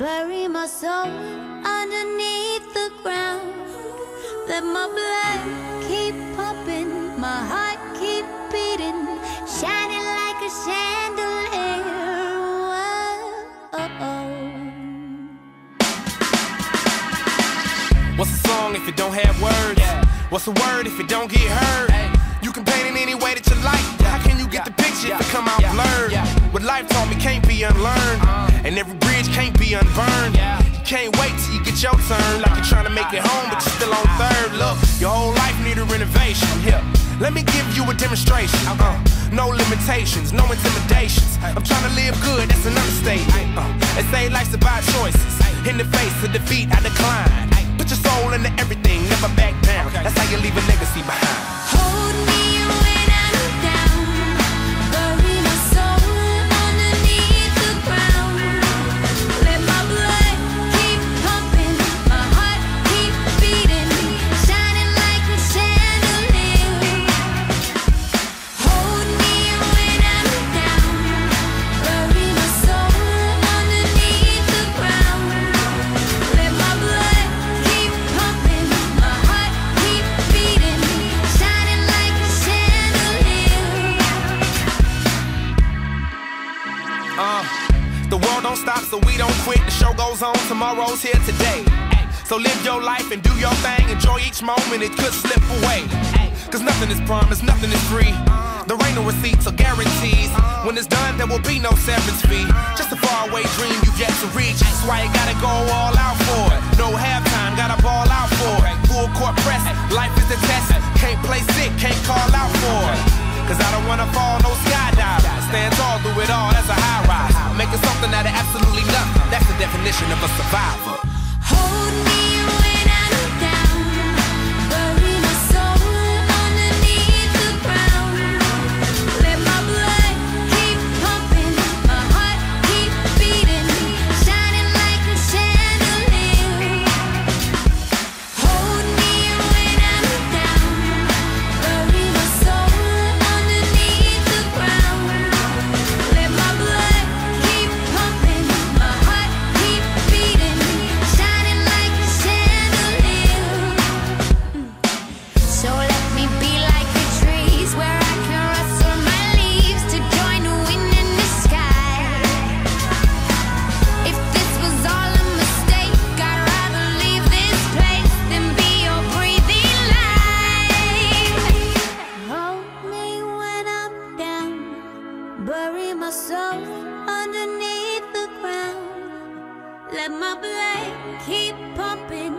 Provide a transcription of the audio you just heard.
Bury my soul underneath the ground. Let my blood keep pumping, my heart keep beating, shining like a chandelier. Whoa. What's a song if it don't have words? What's a word if it don't get heard? You can paint it any way that you like. How can you get the picture if it come out blurred? What life taught me can't be unlearned, and every bridge can't be unburned. You can't wait till you get your turn, like you're trying to make it home, but you're still on third. Look, your whole life need a renovation. Here, let me give you a demonstration. Uh, no limitations, no intimidations. I'm trying to live good, that's an understatement. Uh, they say life's about choices. In the face of defeat, I decline. Put your soul into everything, never back down. That's how you leave a legacy behind. Hold me when goes on, tomorrow's here today. So live your life and do your thing. Enjoy each moment, it could slip away. Cause nothing is promised, nothing is free. There ain't no receipts or guarantees. When it's done, there will be no severance fee. Just a faraway dream you get to reach. That's why you gotta go all out for it. No definition of bury my soul underneath the ground. Let my blood keep pumping,